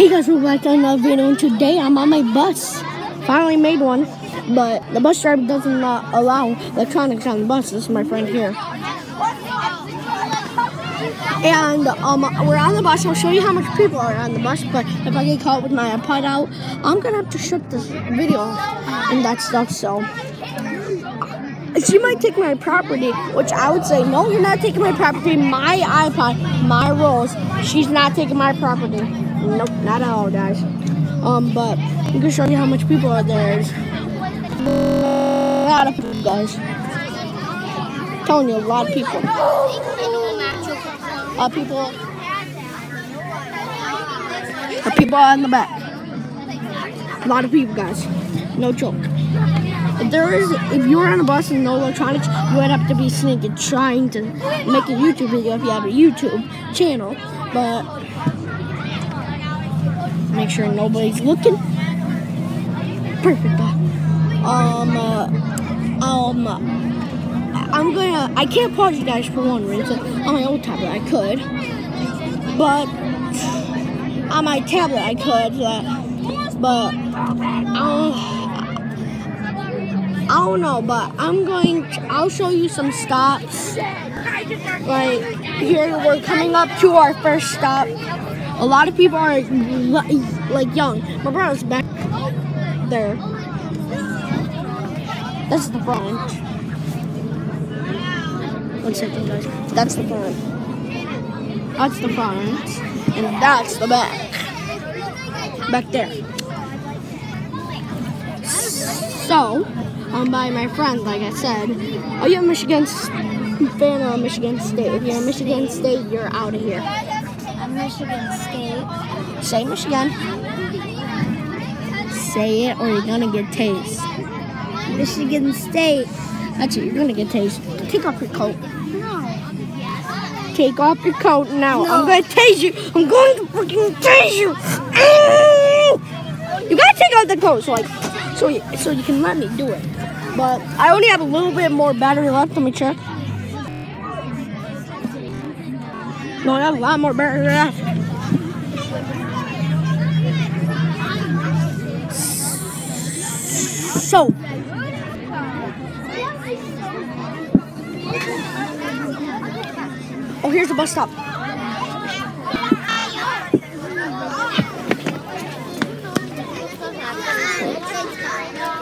Hey guys, we're back to another video and today I'm on my bus. Finally made one, but the bus driver doesn't uh, allow electronics on the bus. This is my friend here. And um, we're on the bus. I'll show you how much people are on the bus, but if I get caught with my iPod out, I'm gonna have to shut this video and that stuff, so. She might take my property, which I would say, no, you're not taking my property. My iPod, my rules. She's not taking my property. Nope, not at all, guys. Um, but I can show you how much people are there. A lot of people, guys. I'm telling you, a lot of people. Of people. A people on the back. A lot of people, guys. No joke. If there is, if you're on a bus and no electronics, you would have to be sneaking, trying to make a YouTube video if you have a YouTube channel. But make sure nobody's looking. Perfect. Um, uh, um, I'm gonna. I can't pause you guys for one reason. On my old tablet, I could, but on my tablet, I could. Uh, but uh, I don't know, but I'm going. To, I'll show you some stops. Like here, we're coming up to our first stop. A lot of people are like young. My brother's back there. That's the front. One second, guys. That's the front. That's the front, and that's the back. Back there. So. I'm by my friend, like I said. Are you a Michigan fan of Michigan State? If you're a Michigan State, you're out of here. Michigan State. Say Michigan. Say it or you're gonna get tased. Michigan State. That's it, you're gonna get tased. Take off your coat. No. Take off your coat now. No. I'm gonna tase you. I'm going to freaking tase you. Mm. You gotta take off the coat so like so you, so you can let me do it. But I only have a little bit more battery left. Let me check. No, that's a lot more better than that. So. Oh, here's the bus stop.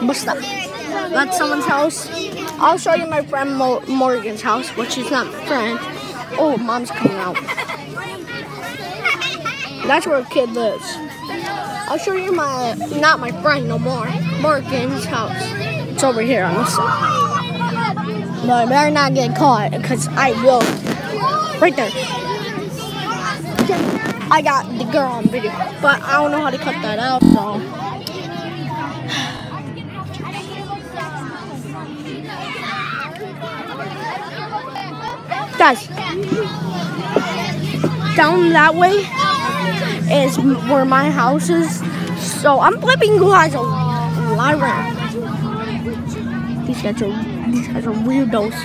Bus stop. That's someone's house. I'll show you my friend Mo Morgan's house, which is not my friend. Oh, mom's coming out. That's where a kid lives. I'll show you my, not my friend no more, Morgan's house. It's over here on this side. But I better not get caught, because I will. Right there. I got the girl on video, but I don't know how to cut that out, so. Guys, down that way is where my house is. So I'm flipping you guys a lot around. These guys are these guys are weirdos.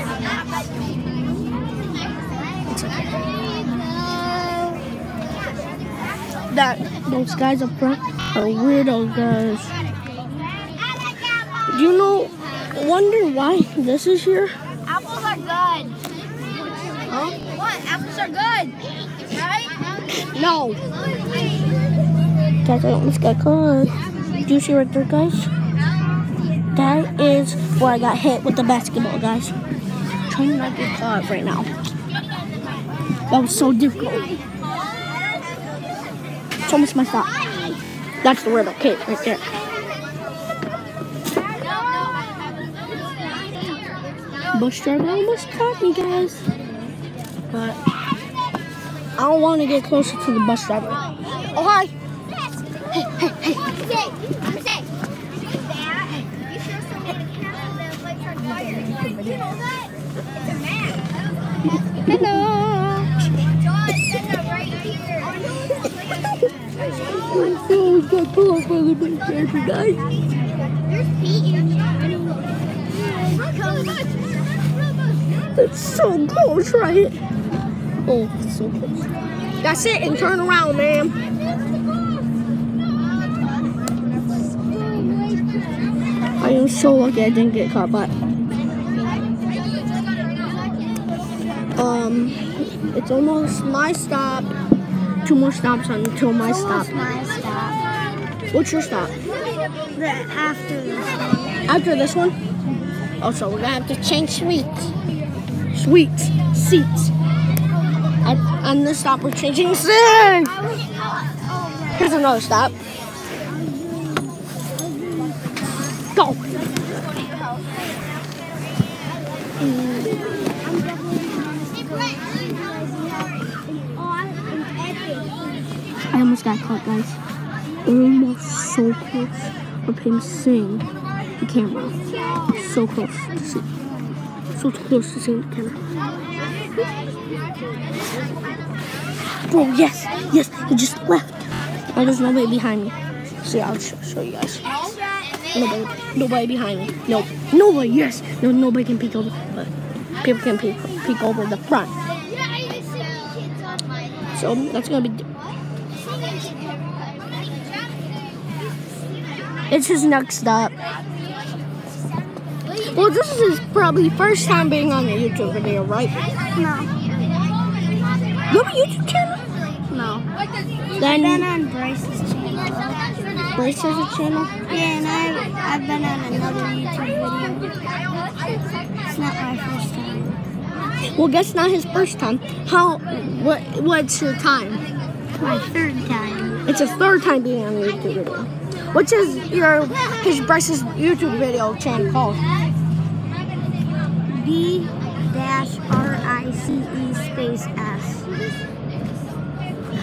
That those guys up front are weirdos guys. Do you know wonder why this is here? Apples are good. Apples are good. Right? No. Guys, I almost got caught. Do you see right there, guys? That is where I got hit with the basketball, guys. trying not to get caught right now. That was so difficult. It's almost my stop. That's the word, okay, right there. Bus driver almost caught me, guys. But I don't want to get closer to the bus driver. Oh, hi. Hey, hey, hey. I'm safe. I'm you sure someone in that lights on fire? You know that? It's a map. Hello. John, send it right here. Oh, we got caught by the bus driver, guys. There's. Look, It's so close, right? Oh, so close. That's it, and turn around, ma'am. I am so lucky I didn't get caught, but... Um, it's almost my stop. Two more stops until my stop. my stop. What's your stop? The after this one. After this one? Mm-hmm. Also, we're gonna have to change seats. Seats. Seats. On this stop, we're changing. Oh, Here's another stop. Go. I almost got caught, guys. Almost so close of him seeing the camera. So close to see. So close to seeing the camera. Bro, yes, yes, he just left. Oh, there's nobody behind me. See, I'll sh- show you guys. Nobody, nobody behind me. Nope, nobody. Yes, no, nobody can peek over, but people can peek, peek over the front. So that's gonna be. It's his next stop. Well, this is his probably first time being on a YouTube video, right? No, You have a YouTube channel? no. I've been on Bryce's channel. Brace has a channel. Yeah, and I, I've been on another YouTube video. It's not my first time. Well, guess not his first time. How? What? What's your time? My third time. It's his third time being on a YouTube video. What's his your his Bryce's YouTube video channel called? B dash R I C E space S.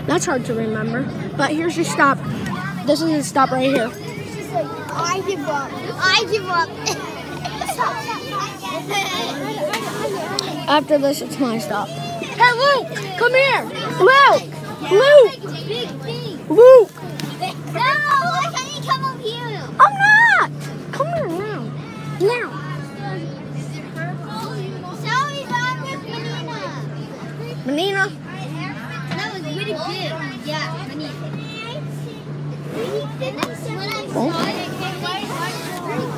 That's hard to remember. But here's your stop. This is his stop right here. I give up. I give up. After this, it's my stop. Hey, Luke, come here. Luke, Luke, Big thing. Luke. No, why can't you come up here? I'm not. Come here now. Now. Sorry, Bob, with Manina. Menina. Yeah,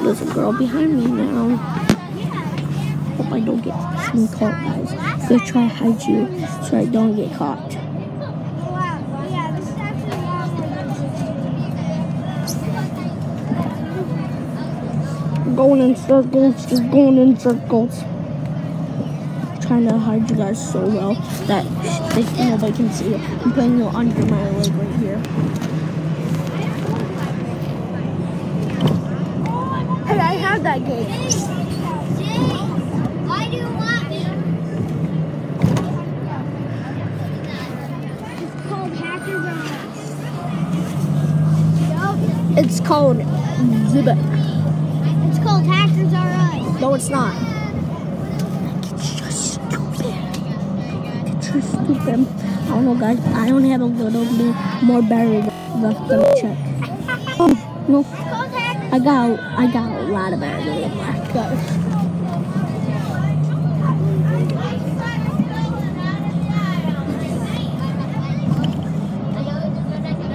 There's a girl behind me now. Hope I don't get caught, guys. Gonna try to hide you so I don't get caught. Going in circles, going in circles. Trying to hide you guys so well that they, nobody can see you. I'm putting you under my leg right here. Hey, I have that game. Why do you want me? It's called Hackers on It's called. It's called Hackers Are Us. No, it's not. Stupid. I don't know, guys. I only have a little bit more battery left. Let me check. Oh, no. It's called Hackers. I got, I got a lot of battery left, guys.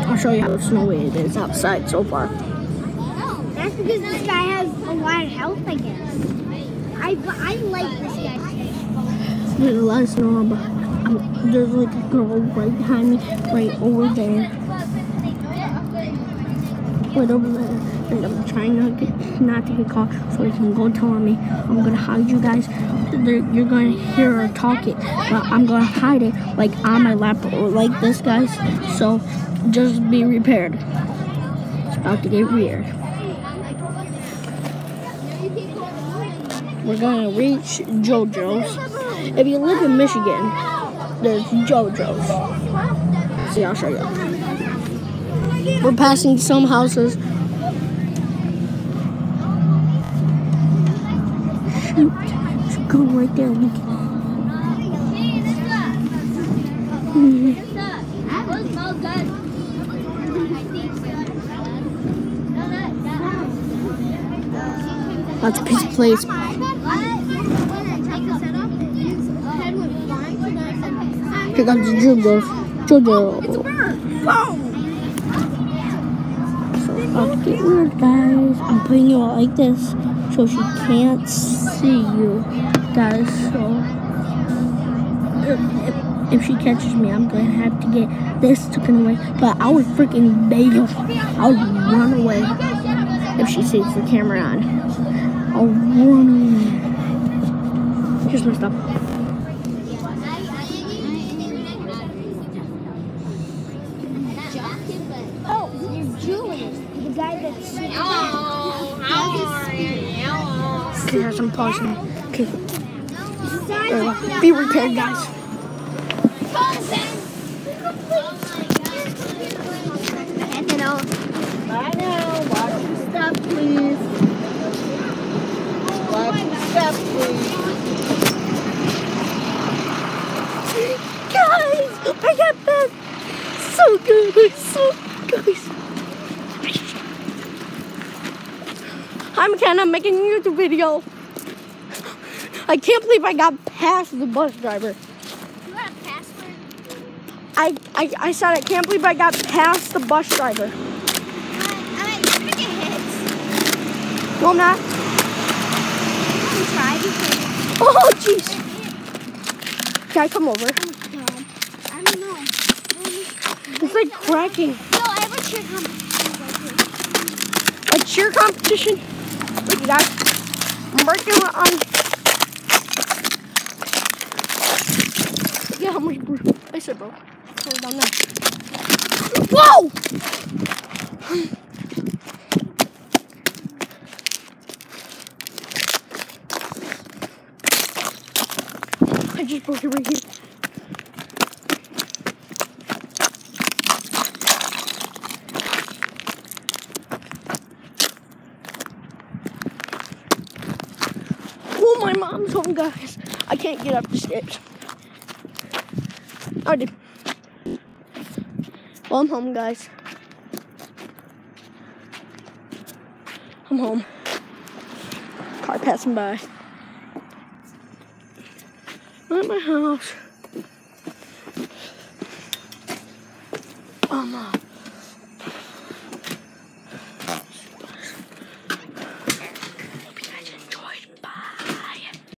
I'll show you how snowy it is outside so far. That's because this guy has a lot of health, I guess. I, I like this guy. There's a lot of snow, um, there's like a girl right behind me, right over there, right over there. And I'm trying not to get, not to get caught so he can go tell me. I'm gonna hide you guys. There- You're gonna hear her talking, but I'm gonna hide it like on my lap or like this, guys. So just be prepared. It's about to get weird. We're gonna reach JoJo's. If you live in Michigan, there's JoJo's. See, I'll show you. We're passing some houses. Shoot, go right there. We can- Mhm. That's a piece of place. Here comes the JoJo's. JoJo. So it's get weird, guys. I'm putting you out like this. so she can't see you, guys. So if, if, if she catches me, I'm gonna have to get this taken away. But I would freaking bail. I would run away if she sees the camera on. I'll run away. Here's my stuff. Okay, guys, I'm pausing. Okay, uh, be repaired, guys. Your step, please. Please. Guys, I got that. So good. So guys. I'm McKenna making a YouTube video. I can't believe I got past the bus driver. You got a password? I, I, I said I can't believe I got past the bus driver. I mean, you're gonna get hits. No, I'm not. You can try because. Oh, jeez. Can I come over? Oh, I don't know. It's like cracking. No, I have a cheer competition. A cheer competition. Look at that. I'm working on. Yeah, how much bro- I said, bro. Throw down there. Whoa! I just broke it right here. Mom's home, guys. I can't get up the stairs. I did. Well, I'm home, guys. I'm home. Car passing by. I'm at my house.